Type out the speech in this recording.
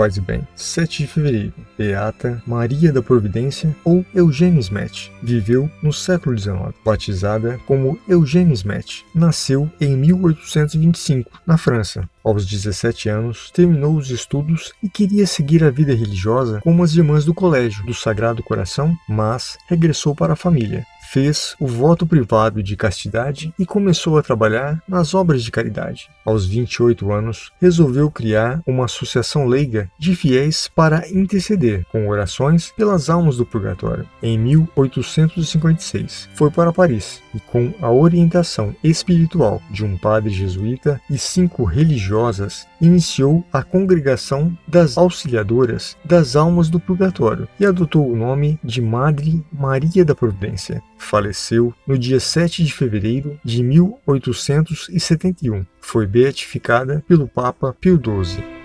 Paz e bem, 7 de fevereiro, Beata Maria da Providência ou Eugênia Smet, viveu no século XIX. Batizada como Eugênia Smet, nasceu em 1825, na França. Aos 17 anos, terminou os estudos e queria seguir a vida religiosa como as irmãs do colégio do Sagrado Coração, mas regressou para a família fez o voto privado de castidade e começou a trabalhar nas obras de caridade. Aos 28 anos, resolveu criar uma associação leiga de fiéis para interceder com orações pelas almas do purgatório. Em 1856, foi para Paris e, com a orientação espiritual de um padre jesuíta e cinco religiosas, iniciou a congregação das Auxiliadoras das Almas do Purgatório e adotou o nome de Madre Maria da Providência faleceu no dia 7 de fevereiro de 1871. Foi beatificada pelo Papa Pio XII.